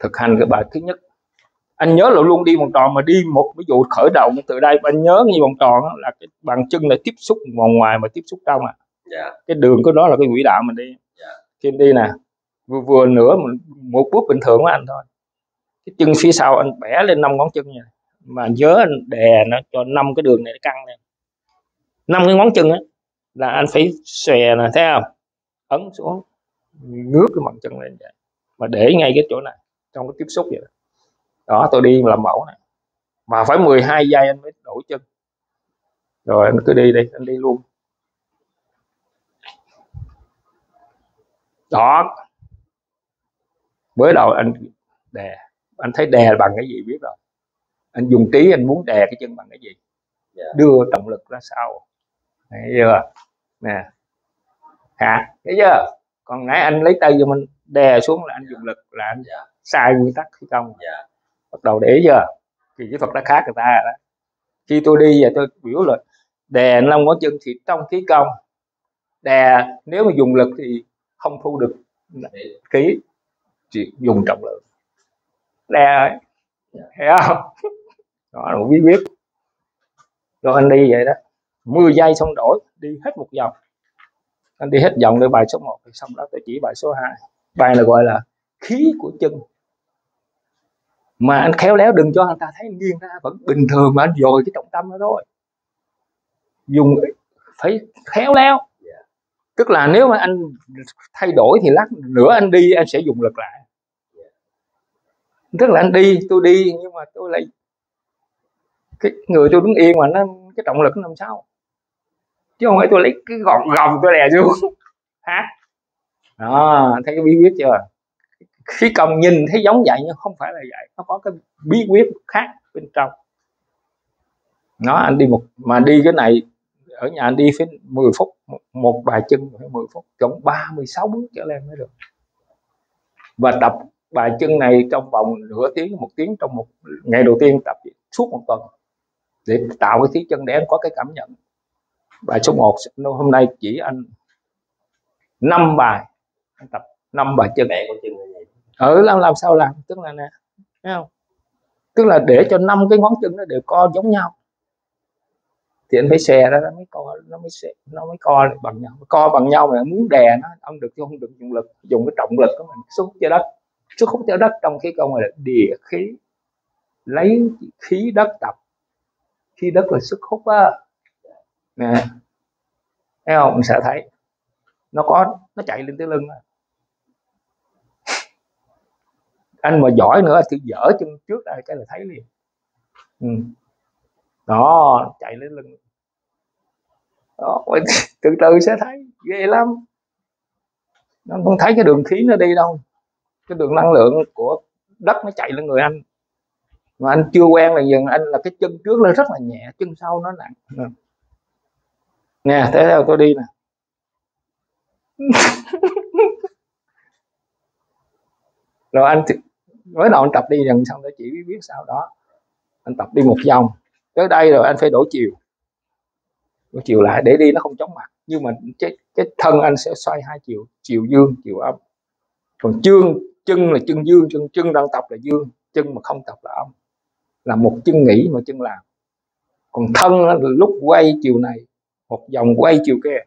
thực hành cái bài thứ nhất. Anh nhớ là luôn đi vòng tròn mà đi một ví dụ khởi động từ đây anh nhớ như vòng tròn là cái bàn chân này tiếp xúc vòng ngoài mà tiếp xúc trong à. Dạ. Cái đường của nó là cái quỹ đạo mình đi. Dạ. khi đi nè vừa vừa nữa mình- một bước bình thường của anh thôi. Cái chân phía sau anh bẻ lên năm ngón chân nha mà nhớ anh đè nó cho năm cái đường này nó căng lên. Năm cái ngón chân á là anh phải xòe nè thấy không? Ấn xuống ngước cái bàn chân lên vậy. Mà để ngay cái chỗ này trong cái tiếp xúc vậy đó, đó tôi đi làm mẫu này. Mà phải 12 giây anh mới đổi chân. Rồi anh cứ đi đi anh đi luôn. Đó. Mới đầu anh đè anh thấy đè bằng cái gì biết rồi anh dùng trí anh muốn đè cái chân bằng cái gì? Dạ. đưa trọng lực ra sau. Thấy chưa? Nè. Hả? Thấy chưa? Còn nãy anh lấy tay cho mình đè xuống là anh dùng lực là anh Dạ. sai nguyên tắc thi công. Dạ. Bắt đầu để chưa thì kỹ thuật đã khác người ta đó. Khi tôi đi và tôi biểu là đè năm ngón chân thì trong khí công đè nếu mà dùng lực thì không thu được khí. chỉ dùng trọng lượng. Đè hiểu không? Đó là một bí quyết rồi anh đi vậy đó. 10 giây xong đổi đi hết một vòng. Anh đi hết vòng để bài số 1 thì xong đó tôi chỉ bài số 2 bài là gọi là khí của chân. Mà anh khéo léo đừng cho người ta thấy nghiêng ra, vẫn bình thường mà anh dồi cái trọng tâm đó thôi. Dùng phải khéo léo. Tức là nếu mà anh thay đổi thì lát nữa anh đi, anh sẽ dùng lực lại. Tức là anh đi, tôi đi, nhưng mà tôi lại, cái người tôi đứng yên mà nó, cái trọng lực nó làm sao? Chứ không phải tôi lấy cái gọn gồng tôi đè xuống. Hát đó thấy cái bí quyết chưa? Khi công nhìn thấy giống vậy nhưng không phải là vậy. Nó có cái bí quyết khác bên trong. Nó anh đi một mà đi cái này ở nhà anh đi phải 10 phút một, một bài chân phải 10 phút tổng 36 bước trở lên mới được. Và tập bài chân này trong vòng nửa tiếng một tiếng trong một ngày đầu tiên tập suốt một tuần. Để tạo cái tí chân để anh có cái cảm nhận. Bài số 1 hôm nay chỉ anh năm bài tập năm bài chân. Mẹ của chân ừ làm làm sao làm? Tức là nè thấy không? Tức là để cho năm cái ngón chân nó đều co giống nhau. Thì anh phải xè ra nó mới co nó mới xè, nó mới co bằng nhau. Co bằng nhau mà muốn đè nó ông được chứ không được dùng lực dùng cái trọng lực của mình xúc cho đất. Sức hút cho đất trong cái câu này là địa khí. Lấy khí đất tập. Khí đất là sức hút á. Nè thấy không? Mình sẽ thấy. Nó có nó chạy lên tới lưng á. Anh mà giỏi nữa thì dở chân trước đây cái là thấy liền. Ừ. đó, chạy lên lưng. Đó từ từ sẽ thấy. Ghê lắm. Nó không thấy cái đường khí nó đi đâu. Cái đường năng lượng của đất nó chạy lên người anh. Mà anh chưa quen là dần anh là cái chân trước nó rất là nhẹ, chân sau nó nặng. Ừ. nè, thế theo tôi đi nè. Rồi anh mới đầu anh tập đi dần xong để chỉ biết biết sau đó. Anh tập đi một vòng. Tới đây rồi anh phải đổi chiều. Đổi chiều lại để đi nó không chóng mặt. Nhưng mà cái cái thân anh sẽ xoay hai chiều chiều dương chiều âm. Còn chương chân là chân dương chân chân đang tập là dương chân mà không tập là âm. Là một chân nghỉ mà chân làm. Còn thân là lúc quay chiều này một vòng quay chiều kia.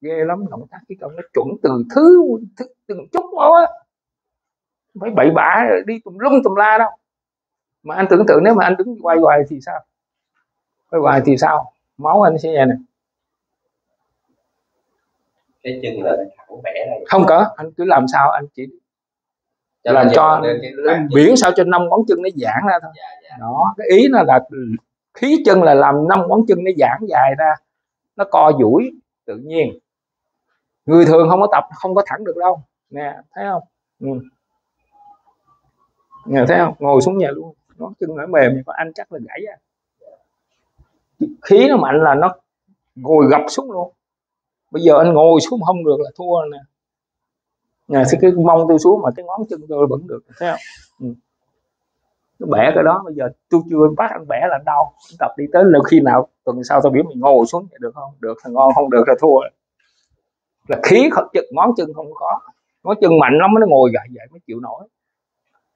Ghê lắm động tác cái công nó chuẩn từ thứ, thứ từng chút máu á phải bậy bạ đi tùm lum tùm la đâu mà anh tưởng tượng nếu mà anh đứng quay hoài thì sao? Quay hoài thì sao? Máu anh sẽ vậy nè cái chân là thẳng vẽ này không có anh cứ làm sao anh chỉ Cho làm cho biển sao cho năm ngón chân nó giãn ra thôi. Dạ dạ. Đó cái ý nó là khí chân là làm năm ngón chân nó giãn dài ra nó co duỗi tự nhiên. Người thường không có tập không có thẳng được đâu. Nè thấy không? Ừ. Nghe thấy không? Ngồi xuống nhà luôn. Ngón chân nó mềm thì có anh chắc là gãy à. Khí nó mạnh là nó ngồi gập xuống luôn. Bây giờ anh ngồi xuống không được là thua nè. Nhà sẽ cái mông tôi xuống mà cái ngón chân tôi vẫn được, thấy không? Ừ. nó bẻ cái đó, bây giờ tôi chưa bắt, anh bẻ là đau. Anh tập đi tới là khi nào tuần sau tao biểu mình ngồi xuống vậy được không? Được thì ngon, không được là thua. Là khí không chân ngón chân không có. Ngón chân mạnh lắm nó ngồi gậy vậy, mới chịu nổi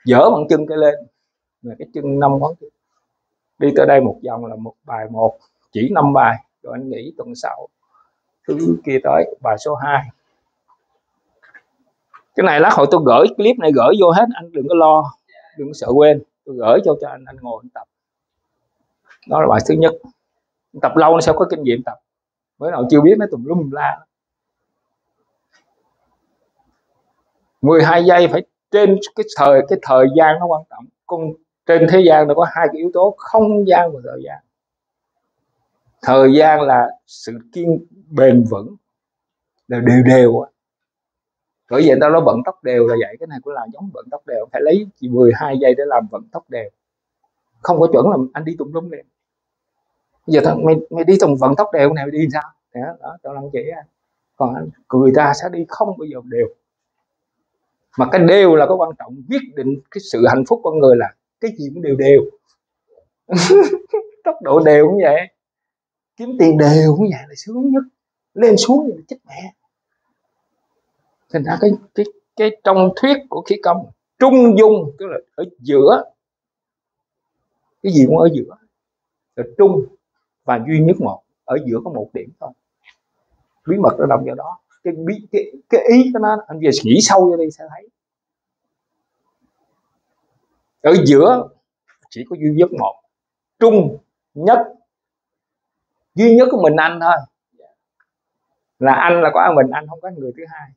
dở bằng chân cái lên. Là cái chân năm ngón chân đi tới đây một vòng là một bài một, chỉ năm bài. Rồi anh nghỉ tuần sau, thứ kia tới, bài số 2 cái này lát hồi tôi gửi clip này gửi vô hết, anh đừng có lo, đừng có sợ quên. Tôi gửi cho cho anh anh ngồi anh tập. Đó là bài thứ nhất. Tập lâu nó sẽ có kinh nghiệm tập. Mới nào chưa biết nó tùm lum la. 12 giây phải trên cái thời cái thời gian nó quan trọng. Con trên thế gian nó có hai cái yếu tố không gian và thời gian. Thời gian là sự kiên bền vững là đều đều á. Bởi vậy tao nói vận tốc đều là vậy cái này cũng là giống vận tốc đều. Phải lấy chỉ 12 giây để làm vận tốc đều. Không có chuẩn là anh đi tùm lum liền. Bây giờ thằng mày mày đi tùng vận tốc đều này mày đi sao? Đó, đó tao đang chỉ còn anh, người ta sẽ đi không bao giờ đều mà cái đều là có quan trọng, quyết định cái sự hạnh phúc con người là cái gì cũng đều đều. Tốc độ đều cũng vậy. Kiếm tiền đều cũng vậy, là sướng nhất. Lên xuống thì chết mẹ. Thành ra cái cái cái trong thuyết của khí công, trung dung, tức là ở giữa. Cái gì cũng ở giữa. Là trung và duy nhất một, ở giữa có một điểm thôi. Bí mật nó nằm vào đó cái bị cái, cái ý của nó. Anh về nghĩ sâu vô đi sẽ thấy. Ở giữa chỉ có duy nhất một. Trung nhất. Duy nhất của mình anh thôi. Là anh là có mình anh không có người thứ hai.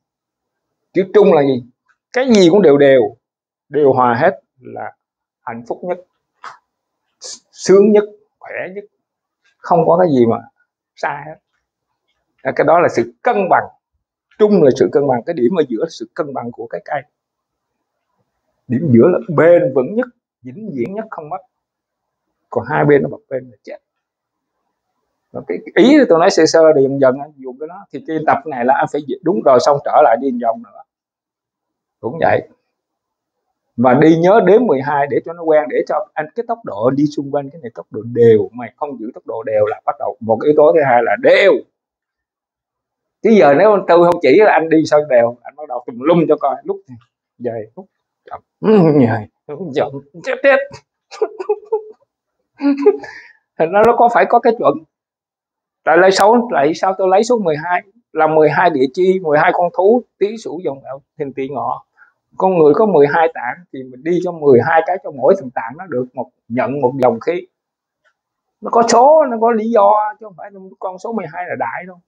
Chữ trung là gì? Cái gì cũng đều đều. Đều hòa hết là hạnh phúc nhất sướng nhất khỏe nhất. Không có cái gì mà sai hết. Cái đó là sự cân bằng trung là sự cân bằng, cái điểm ở giữa là sự cân bằng của cái cây. Điểm giữa là bền vững nhất, vĩnh viễn nhất, không mất. Còn hai bên nó bập bên là chết. Và cái ý tôi nói sơ sơ thì dần dần anh dùng cái đó. Thì cái tập này là anh phải đúng rồi, xong trở lại đi vòng nữa. Cũng vậy. Và đi nhớ đến 12 để cho nó quen, để cho anh, cái tốc độ đi xung quanh, cái này tốc độ đều, mày không giữ tốc độ đều là bắt đầu. Một yếu tố thứ hai là đều chứ giờ nếu tôi không chỉ là anh đi sơn đều anh bắt đầu tùm lum cho coi, lúc về, lúc chậm. Chậm, chết chết. Thành ra nó có phải có cái chuẩn. Tại lấy số lại sao tôi lấy số 12 là 12 địa chi 12 con thú tí sủ dòng đạo thiên tỷ ngọ. Con người có 12 tạng thì mình đi cho 12 cái cho mỗi thằng tạng nó được một, nhận một dòng khí. Nó có số, nó có lý do, chứ không phải con số 12 là đại đâu.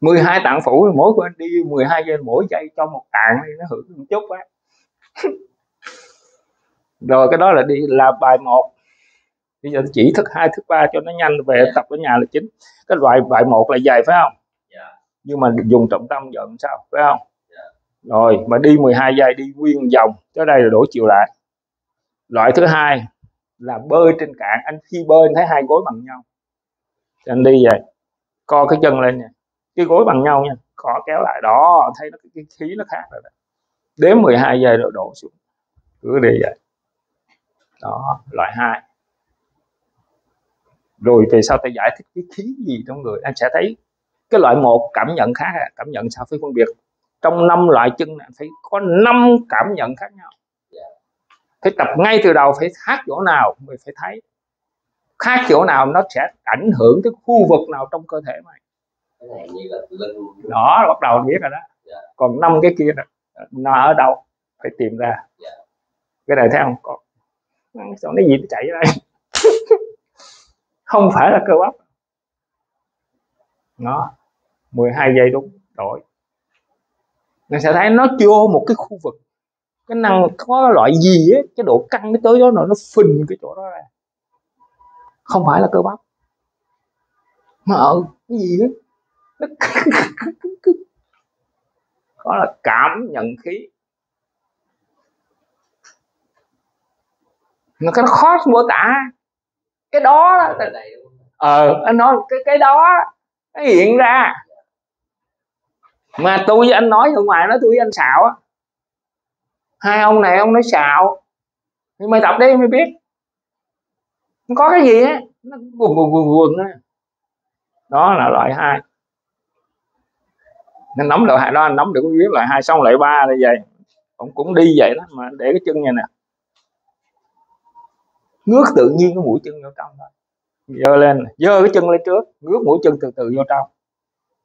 12 tạng phủ mỗi bên đi 12 giây mỗi giây cho một tạng thì nó hưởng một chút á. Rồi cái đó là đi là bài một. Bây giờ chỉ thức hai thức ba cho nó nhanh về tập ở nhà là chính. Cái loại bài một là dài phải không? Dạ. nhưng mà dùng trọng tâm giận sao phải không? Dạ. rồi mà đi 12 giây đi nguyên vòng tới đây là đổ chiều lại. Loại thứ hai là bơi trên cạn. Anh khi bơi anh thấy hai gối bằng nhau. Thì anh đi vậy. Co cái chân lên nha cái gối bằng nhau nha. Khó kéo lại. Đó, thấy nó cái khí nó khác rồi đó. Đếm 12 giây rồi đổ xuống. Cứ để vậy. Đó, loại hai. Rồi về sau ta giải thích cái khí gì trong người. Anh sẽ thấy cái loại một cảm nhận khác à. cảm nhận sao phải phân biệt. Trong năm loại chân này phải có năm cảm nhận khác nhau. Phải tập ngay từ đầu, phải khác chỗ nào mình phải thấy. Khác chỗ nào nó sẽ ảnh hưởng tới khu vực nào trong cơ thể mày đó bắt đầu biết rồi đó. Dạ. còn năm cái kia nó ở đâu phải tìm ra. Dạ. cái này thấy không? Có sao nó gì nó chạy ra đây? Không phải là cơ bắp. Nó 12 giây đúng rồi mình sẽ thấy nó vô một cái khu vực. Cái năng có loại gì á cái độ căng nó tới đó nó nó phình cái chỗ đó ra. Không phải là cơ bắp. Mà ở cái gì đó nó đó là cảm nhận khí. Nó cái khó mô tả. Cái đó ờ anh nói cái cái đó nó hiện ra. Mà tôi với anh nói ở ngoài nói tôi với anh xạo á. Hai ông này ông nói xạo. Nhưng mày tập đi mày biết. Có cái gì á? Nó quần quần quần quần á. Đó là loại hai nên nắm loại hai đó anh nắm được biết loại hai xong loại ba là vậy. Ông cũng đi vậy đó, mà để cái chân này nè. Ngước tự nhiên cái mũi chân vô trong thôi. Dơ lên, dơ cái chân lên trước, ngước mũi chân từ từ vô trong.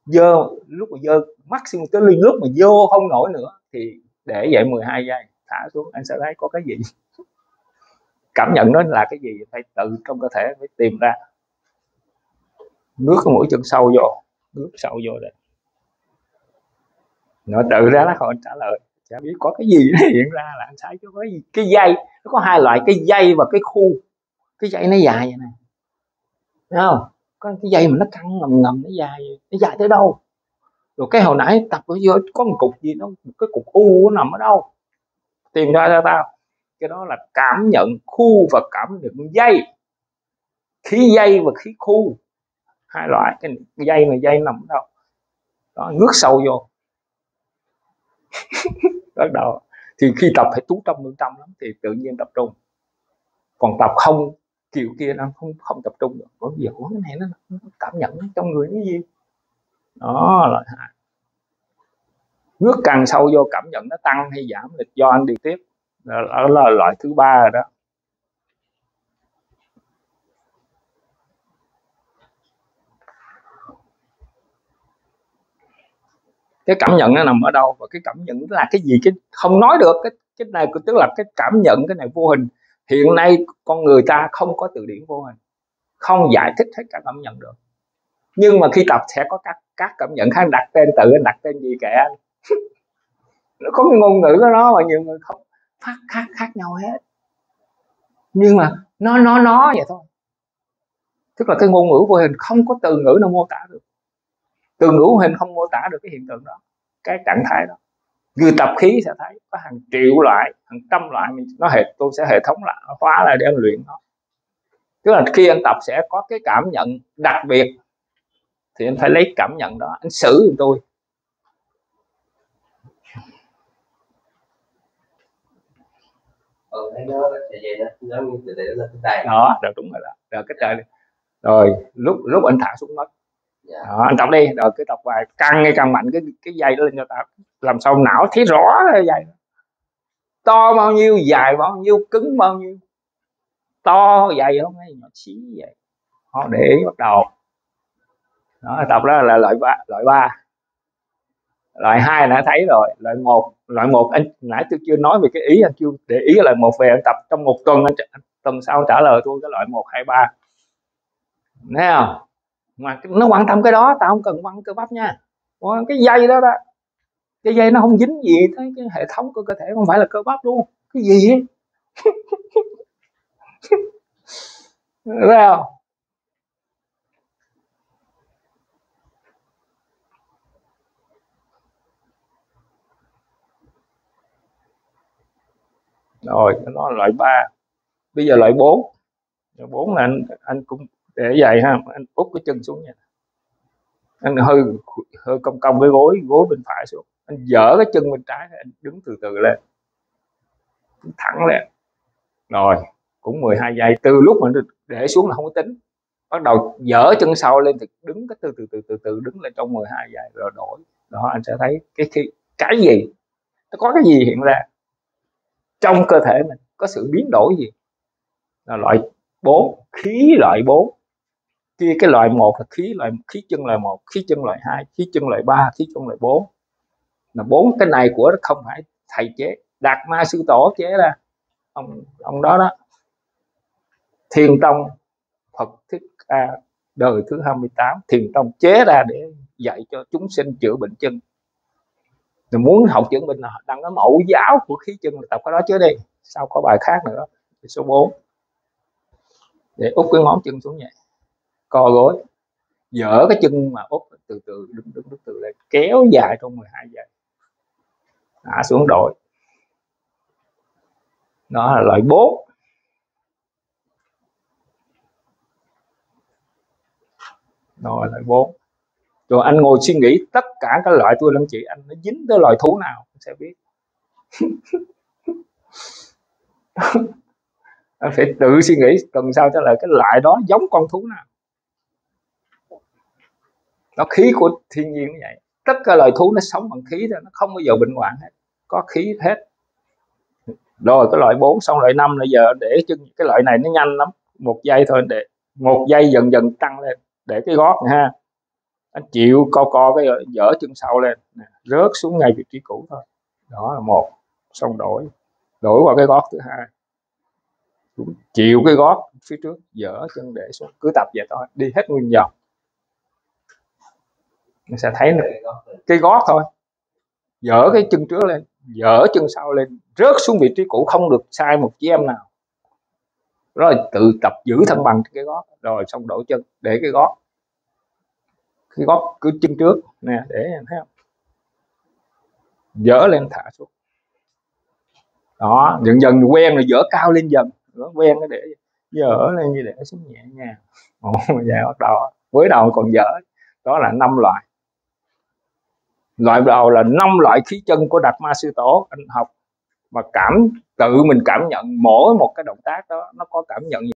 Dơ, lúc mà dơ maximum tới ly nước mà vô không nổi nữa, thì để vậy 12 giây, thả xuống, anh sẽ thấy có cái gì. Cảm nhận nó là cái gì, phải tự trong cơ thể phải tìm ra. Nước cái mũi chân sâu vô nước sâu vô đây nó tự ra nó không trả lời. Chả biết có cái gì nó hiện ra là anh thấy có cái gì. Cái dây, nó có hai loại, cái dây và cái khu. Cái dây nó dài vậy nè. Thấy không? Có cái dây mà nó căng ngầm ngầm, nó dài nó dài tới đâu? Rồi cái hồi nãy tập ở có một cục gì nó một cái cục u nó nằm ở đâu? Tìm ra cho tao. Cái đó là cảm nhận khu và cảm nhận dây. Khí dây và khí khu. Hai loại, cái dây này dây nằm ở đâu? Đó, ngước sâu vô. bắt đầu. Thì khi tập phải chú tâm lương tâm lắm thì tự nhiên tập trung. Còn tập không kiểu kia nó không không tập trung được. Bởi vì của cái này nó, nó cảm nhận nó trong người cái gì? Đó là hai. Nước càng sâu vô cảm nhận nó tăng hay giảm là do anh điều tiết. Đó là, là loại thứ ba rồi đó. Cái cảm nhận nó nằm ở đâu và cái cảm nhận là cái gì? Cái không nói được. Cái cái này tức là cái cảm nhận cái này vô hình. Hiện nay con người ta không có từ điển vô hình. Không giải thích hết cả cảm nhận được. Nhưng mà khi tập sẽ có các các cảm nhận khác. Đặt tên tự anh đặt tên gì kệ anh. Nó có cái ngôn ngữ của nó mà nhiều người không, phát, khác khác nhau hết. Nhưng mà nó nó nó vậy thôi. Tức là cái ngôn ngữ vô hình không có từ ngữ nào mô tả được từ ngữ vô hình không mô tả được cái hiện tượng đó. Cái trạng thái đó. Người tập khí sẽ thấy có hàng triệu loại hàng trăm loại mình nó hệ tôi sẽ hệ thống lại hóa lại để anh luyện nó. Tức là khi anh tập sẽ có cái cảm nhận đặc biệt thì anh phải lấy cảm nhận đó anh xử giùm tôi. Ừ đó đó rồi đúng rồi đó. Rồi cái trời rồi lúc lúc anh thả xuống mất đó, anh tập đi rồi cứ tập hoài căng ngay càng mạnh cái cái dây đó lên cho tao làm sao não thấy rõ cái dây to bao nhiêu dài bao nhiêu cứng bao nhiêu. To dày không hay nhỏ xí vậy. Họ để ý bắt đầu. Đó tập đó là loại ba loại ba. Loại hai đã thấy rồi loại một loại một anh nãy tôi chưa nói về cái ý anh chưa để ý loại một về anh tập trong một tuần anh tuần sau anh trả lời tôi cái loại một hai ba. Thấy không? Mà nó quan tâm cái đó, tao không cần quan cơ bắp nha. Quan cái dây đó đó, cái dây nó không dính gì tới cái hệ thống của cơ thể, không phải là cơ bắp luôn. Cái gì? Ấy. thấy không? Rồi nó loại 3 bây giờ loại 4 loại 4 là anh anh cũng để vậy ha, anh úp cái chân xuống nha. Anh hơi hơi cong cong cái gối gối bên phải xuống. Anh dở cái chân bên trái, anh đứng từ từ lên. Đứng thẳng lên. Rồi, cũng 12 giây. Từ lúc mà để xuống là không có tính. Bắt đầu dở chân sau lên thì đứng cái từ từ từ từ từ đứng lên trong 12 giây rồi đổi. Đó, anh sẽ thấy cái khi, cái gì? Nó có cái gì hiện ra? Trong cơ thể mình có sự biến đổi gì? Là loại 4 khí loại 4 kia cái loại một là khí, loại, khí chân loại một, khí chân loại hai, khí chân loại ba, khí chân loại bốn. Là bốn cái này của không phải thầy chế, đạt ma sư tổ chế ra. Ông ông đó đó. Thiền tông, Phật thích ca đời thứ 28 thiền tông chế ra để dạy cho chúng sinh chữa bệnh chân. Rồi muốn học chữa bệnh là đăng cái mẫu giáo của khí chân là tập cái đó chứ đi, sau có bài khác nữa, số 4 để úp cái ngón chân xuống nhẹ co gối, dở cái chân mà úp từ từ, đứng đứng đứng từ lên kéo dài trong 12 giây. Hạ xuống đội. Đó là loại 4 rồi loại 4 rồi anh ngồi suy nghĩ tất cả các loại tôi, lắm chị, anh nó dính tới loại thú nào anh sẽ biết. Anh phải tự suy nghĩ, tuần sau trả lời cái loại đó giống con thú nào nó khí của thiên nhiên như vậy. Tất cả loài thú nó sống bằng khí thôi, nó không bao giờ bệnh hoạn hết. Có khí hết. Rồi cái loại 4 xong loại 5 là giờ để chân cái loại này nó nhanh lắm. Một giây thôi, để một giây dần dần tăng lên. Để cái gót này ha. Anh chịu co co cái dở chân sau lên. Rớt xuống ngay vị trí cũ thôi. Đó là một. Xong đổi. Đổi qua cái gót thứ hai. Chịu cái gót phía trước, dở chân để xuống. Cứ tập vậy thôi. Đi hết nguyên vòng mình sẽ thấy được cái gót thôi. Dở cái chân trước lên, dở chân sau lên, rớt xuống vị trí cũ, không được sai một chi em nào. Rồi tự tập giữ thăng bằng cái gót, rồi xong đổi chân, để cái gót. Cái gót cứ chân trước, nè, để em thấy không? Dở lên, thả xuống. Đó, dần dần quen rồi, dở cao lên dần nó quen cái để dở lên như để xuống nhẹ nhàng. Ồ dạ bắt đầu với đầu còn dở. Đó là năm loại loại đầu là năm loại khí chân của đạt ma sư tổ, anh học. Và cảm, tự mình cảm nhận mỗi một cái động tác đó, nó có cảm nhận